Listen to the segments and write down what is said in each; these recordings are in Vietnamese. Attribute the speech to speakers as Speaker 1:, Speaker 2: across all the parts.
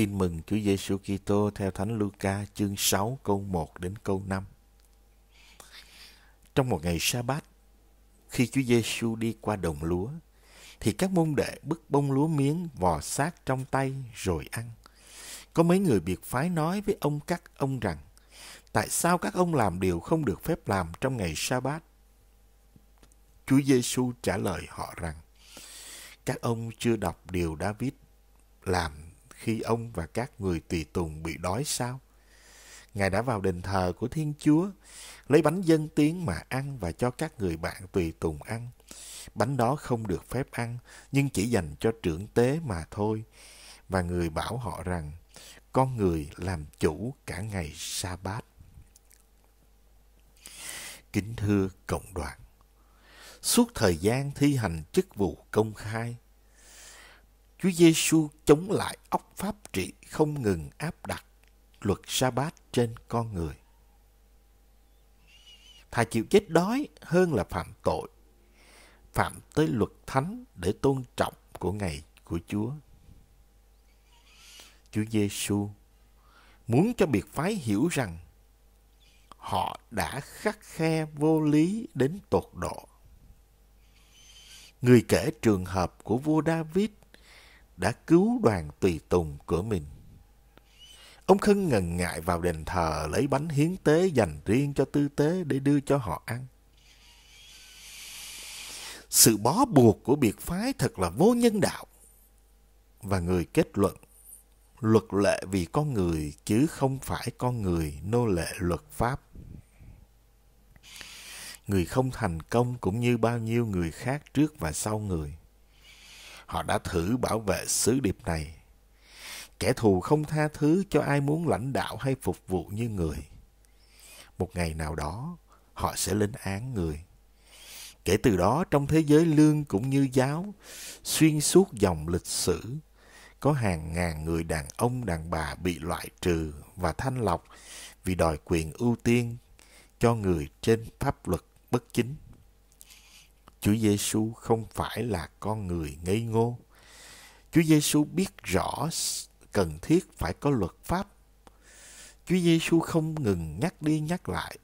Speaker 1: Tin mừng Chúa Giêsu Kitô theo Thánh Luca chương 6 câu 1 đến câu 5. Trong một ngày sa bát, khi Chúa Giêsu đi qua đồng lúa, thì các môn đệ bứt bông lúa miếng vò sát trong tay rồi ăn. Có mấy người biệt phái nói với ông các ông rằng, tại sao các ông làm điều không được phép làm trong ngày sa bát? Chúa Giêsu trả lời họ rằng, các ông chưa đọc điều David làm khi ông và các người tùy tùng bị đói sao? Ngài đã vào đền thờ của Thiên Chúa, lấy bánh dân tiến mà ăn và cho các người bạn tùy tùng ăn. Bánh đó không được phép ăn, nhưng chỉ dành cho trưởng tế mà thôi. Và người bảo họ rằng, con người làm chủ cả ngày sa bát. Kính thưa cộng đoàn, suốt thời gian thi hành chức vụ công khai, Chúa Giêsu chống lại óc pháp trị không ngừng áp đặt luật sa bát trên con người. Thà chịu chết đói hơn là phạm tội, phạm tới luật thánh để tôn trọng của ngày của Chúa. Chúa Giêsu muốn cho biệt phái hiểu rằng họ đã khắc khe vô lý đến tột độ. Người kể trường hợp của vua David đã cứu đoàn tùy tùng của mình. Ông Khân ngần ngại vào đền thờ lấy bánh hiến tế dành riêng cho tư tế để đưa cho họ ăn. Sự bó buộc của biệt phái thật là vô nhân đạo. Và người kết luận, luật lệ vì con người chứ không phải con người nô lệ luật pháp. Người không thành công cũng như bao nhiêu người khác trước và sau người. Họ đã thử bảo vệ sứ điệp này. Kẻ thù không tha thứ cho ai muốn lãnh đạo hay phục vụ như người. Một ngày nào đó, họ sẽ lên án người. Kể từ đó, trong thế giới lương cũng như giáo, xuyên suốt dòng lịch sử, có hàng ngàn người đàn ông đàn bà bị loại trừ và thanh lọc vì đòi quyền ưu tiên cho người trên pháp luật bất chính. Chúa Giêsu không phải là con người ngây ngô. Chúa Giêsu biết rõ cần thiết phải có luật pháp. Chúa Giêsu không ngừng nhắc đi nhắc lại.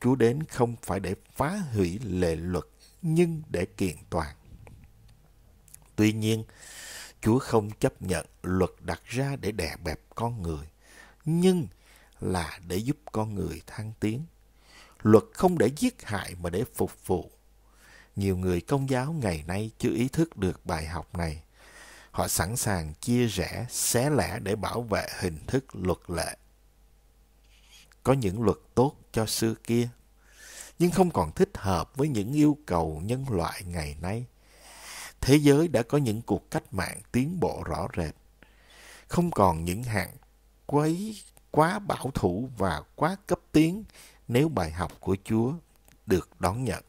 Speaker 1: Chúa đến không phải để phá hủy lệ luật, nhưng để kiện toàn. Tuy nhiên, Chúa không chấp nhận luật đặt ra để đè bẹp con người, nhưng là để giúp con người thăng tiến. Luật không để giết hại mà để phục vụ nhiều người công giáo ngày nay chưa ý thức được bài học này. Họ sẵn sàng chia rẽ, xé lẻ để bảo vệ hình thức luật lệ. Có những luật tốt cho xưa kia, nhưng không còn thích hợp với những yêu cầu nhân loại ngày nay. Thế giới đã có những cuộc cách mạng tiến bộ rõ rệt. Không còn những hạn quấy quá bảo thủ và quá cấp tiến nếu bài học của Chúa được đón nhận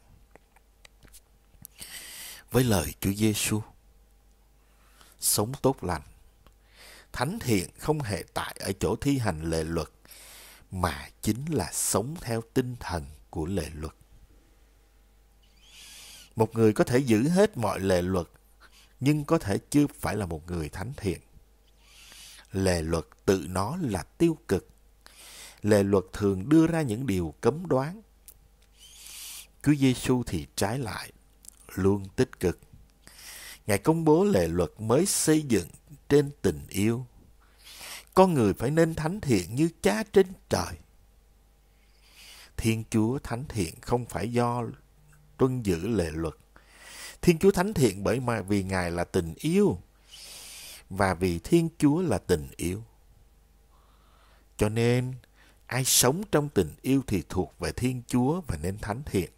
Speaker 1: với lời Chúa Giêsu. Sống tốt lành. Thánh thiện không hề tại ở chỗ thi hành lệ luật, mà chính là sống theo tinh thần của lệ luật. Một người có thể giữ hết mọi lệ luật, nhưng có thể chưa phải là một người thánh thiện. Lệ luật tự nó là tiêu cực. Lệ luật thường đưa ra những điều cấm đoán. Chúa Giêsu thì trái lại luôn tích cực. Ngài công bố lệ luật mới xây dựng trên tình yêu. Con người phải nên thánh thiện như cha trên trời. Thiên Chúa thánh thiện không phải do tuân giữ lệ luật. Thiên Chúa thánh thiện bởi mà vì Ngài là tình yêu và vì Thiên Chúa là tình yêu. Cho nên, ai sống trong tình yêu thì thuộc về Thiên Chúa và nên thánh thiện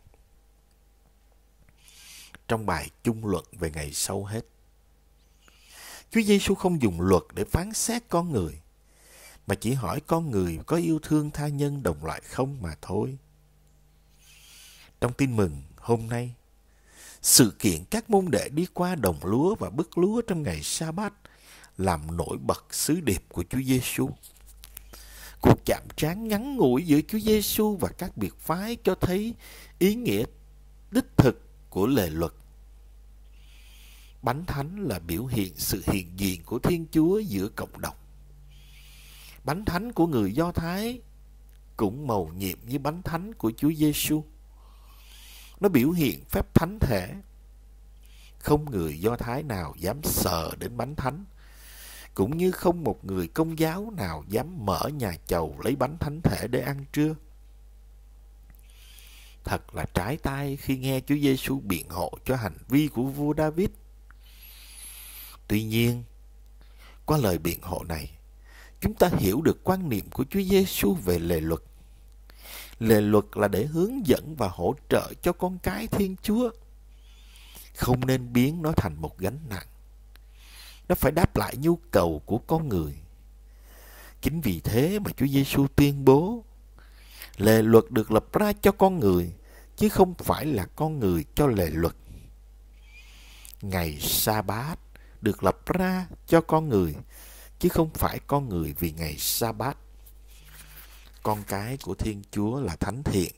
Speaker 1: trong bài chung luận về ngày sau hết. Chúa Giêsu không dùng luật để phán xét con người, mà chỉ hỏi con người có yêu thương tha nhân đồng loại không mà thôi. Trong tin mừng hôm nay, sự kiện các môn đệ đi qua đồng lúa và bức lúa trong ngày sa bát làm nổi bật sứ điệp của Chúa Giêsu. Cuộc chạm trán ngắn ngủi giữa Chúa Giêsu và các biệt phái cho thấy ý nghĩa đích thực của lề luật. Bánh thánh là biểu hiện sự hiện diện của Thiên Chúa giữa cộng đồng. Bánh thánh của người Do Thái cũng màu nhiệm như bánh thánh của Chúa Giêsu. Nó biểu hiện phép thánh thể. Không người Do Thái nào dám sờ đến bánh thánh, cũng như không một người công giáo nào dám mở nhà chầu lấy bánh thánh thể để ăn trưa. Thật là trái tay khi nghe Chúa Giêsu biện hộ cho hành vi của vua David. Tuy nhiên, qua lời biện hộ này, chúng ta hiểu được quan niệm của Chúa Giêsu về lề luật. Lề luật là để hướng dẫn và hỗ trợ cho con cái Thiên Chúa. Không nên biến nó thành một gánh nặng. Nó phải đáp lại nhu cầu của con người. Chính vì thế mà Chúa Giêsu tuyên bố Lệ luật được lập ra cho con người, chứ không phải là con người cho lệ luật. Ngày sa bát được lập ra cho con người, chứ không phải con người vì ngày sa bát con cái của thiên chúa là thánh thiện,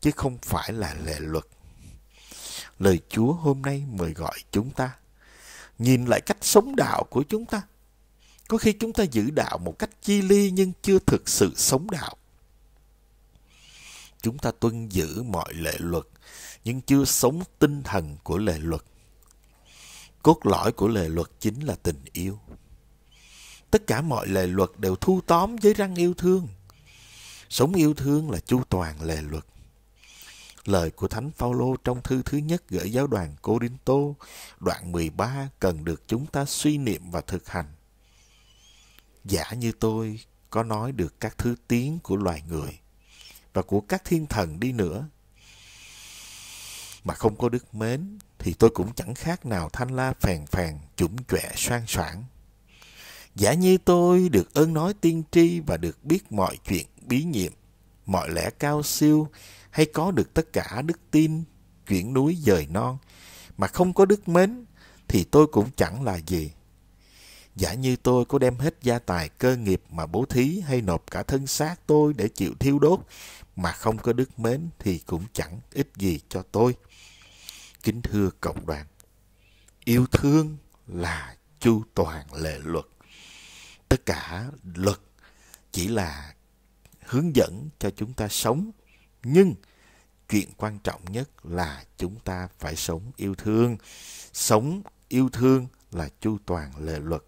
Speaker 1: chứ không phải là lệ luật. Lời chúa hôm nay mời gọi chúng ta nhìn lại cách sống đạo của chúng ta. Có khi chúng ta giữ đạo một cách chi ly nhưng chưa thực sự sống đạo chúng ta tuân giữ mọi lệ luật, nhưng chưa sống tinh thần của lệ luật. Cốt lõi của lệ luật chính là tình yêu. Tất cả mọi lệ luật đều thu tóm với răng yêu thương. Sống yêu thương là chu toàn lệ luật. Lời của thánh phaolô trong thư thứ nhất gửi giáo đoàn Corinto, đoạn 13 cần được chúng ta suy niệm và thực hành. Giả như tôi, có nói được các thứ tiếng của loài người và của các thiên thần đi nữa. Mà không có đức mến, thì tôi cũng chẳng khác nào thanh la phèn phèn, chủng chọe soan soảng. Giả như tôi được ơn nói tiên tri và được biết mọi chuyện, bí nhiệm, mọi lẽ cao siêu, hay có được tất cả đức tin, chuyển núi dời non, mà không có đức mến, thì tôi cũng chẳng là gì giả như tôi có đem hết gia tài, cơ nghiệp mà bố thí hay nộp cả thân xác tôi để chịu thiêu đốt, mà không có đức mến thì cũng chẳng ích gì cho tôi. Kính thưa cộng đoàn, yêu thương là chu toàn lệ luật. Tất cả luật chỉ là hướng dẫn cho chúng ta sống, nhưng chuyện quan trọng nhất là chúng ta phải sống yêu thương. Sống yêu thương là chu toàn lệ luật.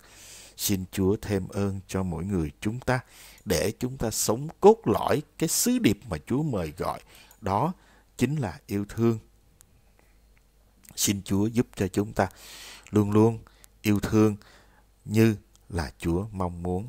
Speaker 1: Xin chúa thêm ơn cho mỗi người chúng ta, để chúng ta sống cốt lõi cái sứ điệp mà chúa mời gọi. Đó chính là yêu thương. Xin chúa giúp cho chúng ta luôn luôn yêu thương như là chúa mong muốn.